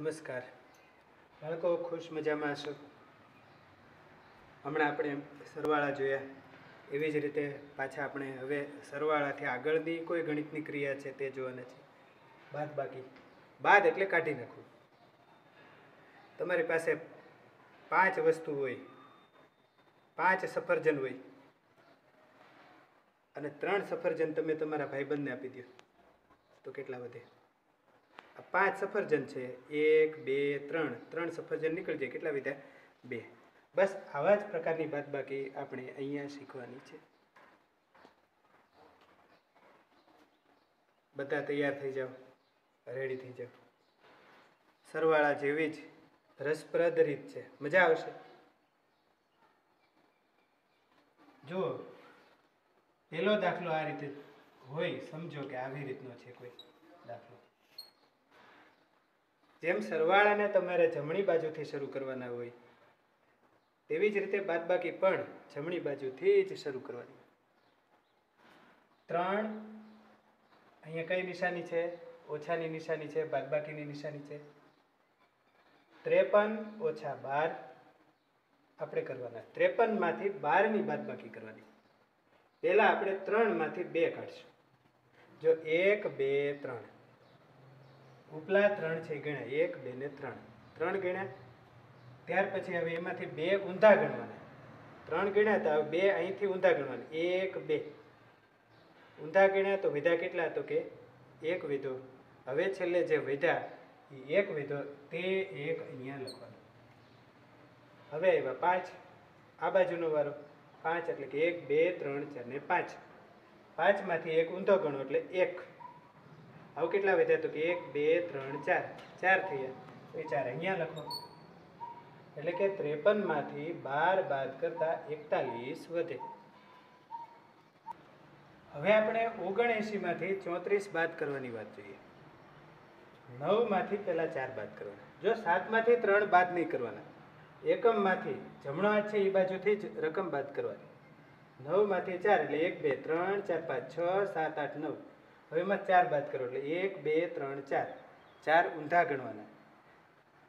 નમસ્કાર. બાળકો ખુશ મજામાં હશો? હમણાં આપણે સરવાળા જોયા. એવી જ રીતે પાછા આપણે હવે સરવાળાથી આગળની કોઈ ગણિતની ક્રિયા છે તે જોવાના છે બાદ બાકી. બાદ એટલે કાઢી નાખવું તમારી પાસે પાંચ વસ્તુ હોય, પાંચ સફરજન હોય, અને ત્રણ સફરજન તમે તમારા ભાઈબંધને આપી દો તો કેટલા વધે? આ પાંચ સફરજન છે. એક, બે, ત્રણ. ત્રણ સફરજન નીકળી જાય કેટલા વિધા? બે. બસ આવા જ પ્રકારની બાદબાકી આપણે અહીંયા શીખવાની છે. બધા તૈયાર થઈ જાઓ. રેડી થઈ જાઓ. સરવાળા જેવી જ રસપ્રદ રીત છે. મજા આવશે. જુઓ પહેલો દાખલો આ રીતે હોય. સમજો કે આવી રીતનો છે કોઈ દાખલો. જેમ સરવાળાને તમારે જમણી બાજુથી શરૂ કરવાના હોય, તેવી જ રીતે બાદબાકી પણ જમણી બાજુથી જ શરૂ કરવાની. ત્રણ, અહીંયા કઈ નિશાની છે? ઓછાની નિશાની છે, બાદબાકીની નિશાની છે? ત્રેપન ઓછા બાર, આપણે કરવાના. ત્રેપનમાંથી બારની બાદબાકી કરવાની. પહેલાં આપણે ત્રણમાંથી બે કાઢશું. જો એક, બે, ત્રણ. ઉપલા ત્રણ છે ગણ્યા, એક, બે ને ત્રણ. ત્રણ ગણ્યા, ત્યાર પછી હવે એમાંથી બે ઊંધા ગણવાના. ત્રણ ગણ્યા તો હવે બે અહીંથી ઊંધા ગણવાના. એક, બે. ઊંધા ગણ્યા તો વિધા કેટલા તો કે એક વિધો. હવે છેલ્લે જે વિધા એ એક વિધો, તે એક અહીંયા લખવાનો. હવે આવ્યા પાંચ. આ બાજુનો વારો. પાંચ એટલે કે એક, બે, ત્રણ, ચાર ને પાંચ. પાંચમાંથી એક ઊંધો ગણો એટલે એક. આવું કેટલા વધ્યા તો કે એક, બે, ત્રણ, ચાર. ચાર થયા. એ ચાર અહીંયા લખો. એટલે કે ત્રેપનમાંથી બાર બાદ કરતા એકતાલીસ વધે. હવે આપણે ઓગણએંશી માંથી ચોત્રીસ બાદ કરવાની વાત જોઈએ. નવમાંથી પહેલા ચાર બાદ કરવાના. જો સાતમાંથી ત્રણ બાદ નહીં કરવાના એકમમાંથી જમણો હાથ છે એ બાજુથી જ રકમ બાદ કરવાની. નવમાંથી ચાર એટલે એક, બે, ત્રણ, ચાર, પાંચ, છ, સાત, આઠ, નવ. હવે એમાં ચાર બાદ કરો એટલે એક, બે, ત્રણ, ચાર. ચાર ઊંધા ગણવાના.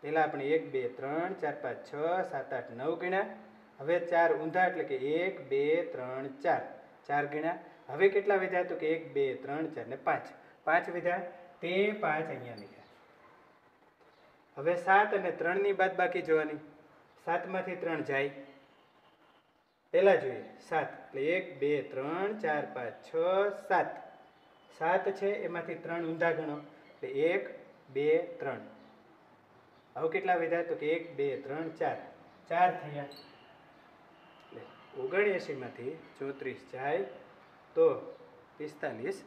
પહેલાં આપણે એક, બે, ત્રણ, ચાર, પાંચ, છ, સાત, આઠ, નવ ગણ્યા. હવે ચાર ઊંધા એટલે કે એક, બે, ત્રણ, ચાર. ચાર ગણ્યા. હવે કેટલા વિધા તો કે એક, બે, ત્રણ, ચાર ને પાંચ. પાંચ વિધા તે પાંચ અહીંયા લીધા હવે સાત અને ત્રણની બાદ બાકી જોવાની. સાતમાંથી ત્રણ જાય. પહેલાં જોઈએ. સાત એટલે એક, બે, ત્રણ, ચાર, પાંચ, છ, સાત. સાત છે, એમાંથી ત્રણ ઊંધા ગણો. એટલે એક, બે, ત્રણ. હવે કેટલા વધ્યા? તો કે એક, બે, ત્રણ, ચાર. ચાર થયા. એટલે ઓગણએંશીમાંથી ચોત્રીસ જાય તો પિસ્તાલીસ